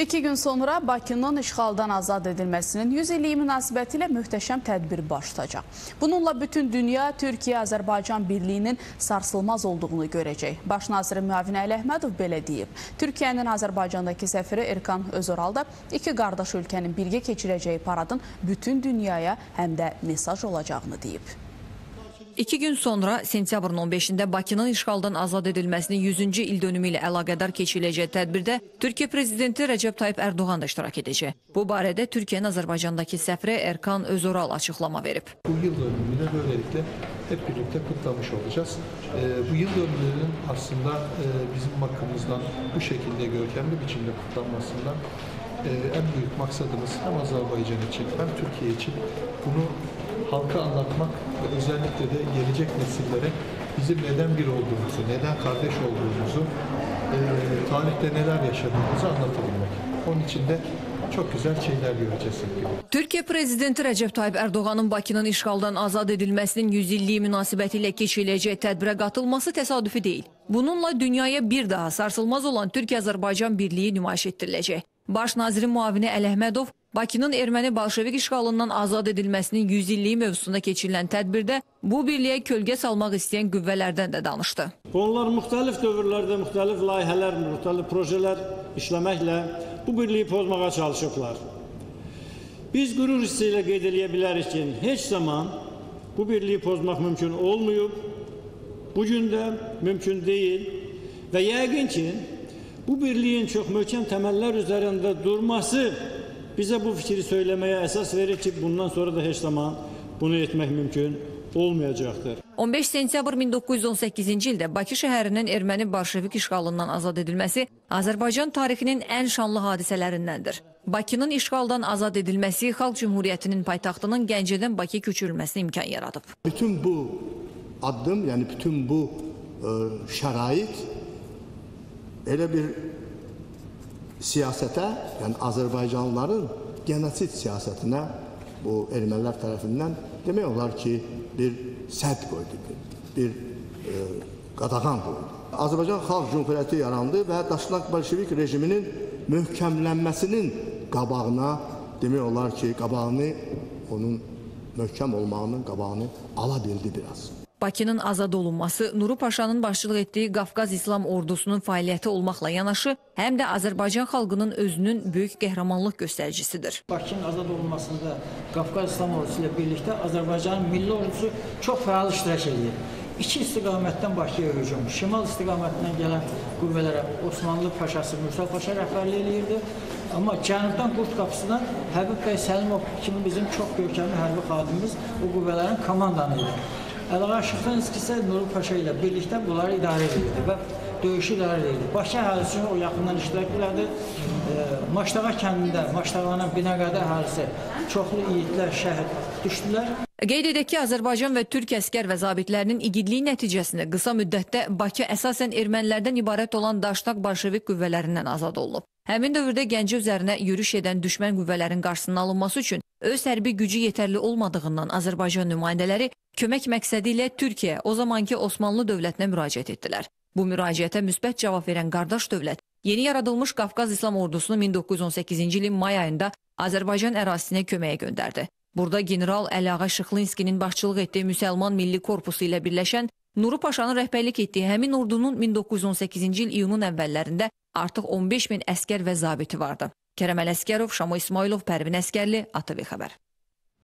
İki gün sonra Bakının işğaldan azad edilməsinin 100 illiyi münasibətilə möhtəşəm tədbir baş tutacaq. Bununla bütün dünya Türkiyə-Azərbaycan birliyinin sarsılmaz olduğunu görəcək. Baş naziri müavini Əli Əhmədov belə deyib. Türkiyənin Azərbaycandakı səfiri Erkan Özoral da iki qardaş ölkənin birgə keçirəcəyi paradın bütün dünyaya həm də mesaj olacağını deyib. İki gün sonra sentyabrın 15-də Bakının işğaldan azad edilməsinin 100-cü il dönümü ilə əlaqədar keçiriləcək tədbirdə Türkiyə prezidenti Rəcəb Tayyip Ərdoğan da iştirak edəcək. Bu barədə Türkiyənin Azərbaycandakı səfiri Erkan Özoral açıqlama verib. Bu yıl dönümünü böylelikle hep birlikte kutlamış olacağız. Ee, bu yıl dönümünün aslında e, bizim hakkımızdan bu şekilde görkemli biçimde kutlanmasından e, en büyük maksadımız hem Azerbaycan için hem Türkiye için bunu halka anlatmak ve özellikle de gelecek nesillere bizim neden bir olduğumuzu, neden kardeş olduğumuzu, e, tarihte neler yaşadığımızı anlatabilmek. Onun için de çok güzel şeyler göreceğiz. Türkiyə prezidenti Rəcəb Tayyip Ərdoğanın Bakının işğaldan azad edilməsinin 100 illiyi münasibətilə keçiriləcək tədbirə qatılması təsadüfi deyil. Bununla dünyaya bir daha sarsılmaz olan Türkiyə-Azərbaycan birliyi nümayiş etdiriləcək. Baş nazirin müavini Əli Əhmədov Bakının erməni bolşevik işğalından azad edilməsinin 100 illiyi mövzusunda keçirilən tədbirdə bu birliyə kölgə salmaq istəyən qüvvələrdən də danışdı. Onlar müxtəlif dövrlərdə müxtəlif layihələr, müxtəlif projelər işləməklə bu birliyi pozmağa çalışıblar. Biz qürur hissi ilə qeyd edə bilərik ki, heç zaman bu birliyi pozmaq mümkün olmayıb, bu gün də mümkün deyil və yəqin ki, bu birliyin çox möhkəm təməllər üzərində durması bize bu fikri söylemeye esas verir ki bundan sonra da heç zaman bunu etmək mümkün olmayacaktır. 15 sentyabr 1918-ci ildə Bakı şəhərinin erməni bolşevik işğalından azad edilməsi Azərbaycan tarixinin ən şanlı hadisələrindəndir. Bakının işğaldan azad edilməsi Xalq Cümhuriyyətinin paytaxtının Gəncədən Bakıya köçürülməsinə imkan yaradıb. Bütün bu addım, yani bütün bu e, şərait elə bir siyasete yani Azerbaycanlıların genosit siyasetine bu Ermeniler tarafından demiyorlar ki bir sert koydu, bir, bir e, qadağan koydu. Azərbaycan Xalq Cumhuriyyəti yarandı və Daşnak Bolşevik rejiminin möhkəmlənməsinin qabağına demək olar ki, qabağını onun möhkəm olmağının qabağını ala bildi biraz. Bakının azad olunması Nuru Paşanın başçılıq etdiyi Qafqaz İslam ordusunun fəaliyyəti olmaqla yanaşı, həm də Azərbaycan xalqının özünün böyük qəhrəmanlıq göstəricisidir. Bakının azad olunmasında Qafqaz İslam ordusu ilə birlikdə Azərbaycanın milli ordusu çox fəal iştirak edir. İki istiqamətdən Bakıya hücum, şimal istiqamətindən gələn qüvvələrə Osmanlı Paşası Mürsal Paşa rəhbərlik eləyirdi. Amma cənubdan Qurt qapısından Həbib bəy Səlimov kimi bizim çox görkəmli hərbi xadimimiz o qüvvələrin komandanı idi. Əlağa Şıxınski isə Nuru Paşa ilə birlikdə bunları idarə edirdi və döyüşü idarə edirdi. Bakı əhalisi o yaxından iştirak elədi. E, Maştağa kəndində, Maştağanın Binəqədə əhalisi çoxlu yiğitlər şəhid düşdülər. Qeyd edək ki, Azərbaycan və Türk əskər və zabitlərinin igidliyi nəticəsində qısa müddətdə Bakı əsasən ermənilərdən ibarət olan Daşnaq bolşevik qüvvələrindən azad olunub. Həmin dövrdə Gəncə üzərinə yürüş edən düşmən qüvvələrin qarşısının alınması üçün öz hərbi gücü yetərli olmadığından Azərbaycan nümayəndələri kömək məqsədi ilə Türkiyə, o zamanki Osmanlı dövlətinə müraciət etdilər. Bu müraciətə müsbət cavab verən qardaş dövlət yeni yaradılmış Qafqaz İslam ordusunu 1918-ci ilin may ayında Azərbaycan ərazisinə köməyə göndərdi. Burada general Əliağa Şıxlinskinin başçılıq etdiyi Müsəlman Milli Korpusu ilə birləşən Nuru Paşanın rəhbərlik etdiyi həmin ordunun 1918-ci il iyunun əvvəllərində artıq 15 min əskər və zabiti vardı. Kərəm Ələskərov, Şamo İsmailov, Pərvin Əskərli, ATV xəbər.